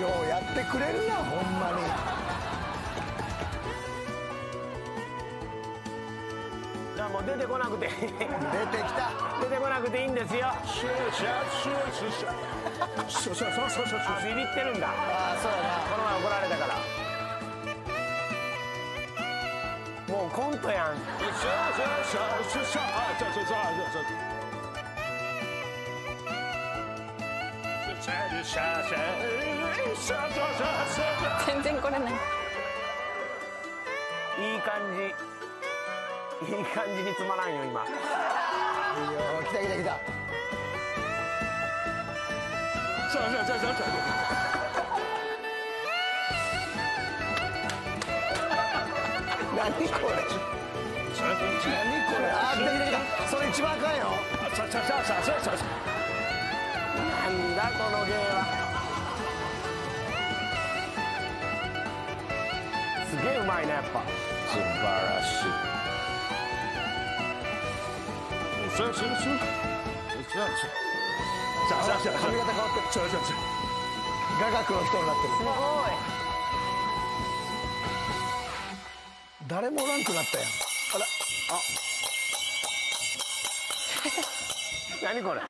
ようやってくれるなほんまに。じゃあもう出てこなくて。出てきた。出てこなくていいんですよ。シュシャシュシュシャそうそうそうそうそうあビビってるんだああそうやこの前怒られたからもうコントやん全然これない。いい感じ。いい感じにつまらんよ今。ないいよ。来た来た来た。シャシャシャシャシャ何これ何これあー来た来た来たそれ一番あかんよこの芸は。すげえうまいねやっぱ。素晴らしい。そうそうそうそう髪形変わってちょちょそう雅楽の人になってるすごい誰もおらんくなったやんあらあっ何これ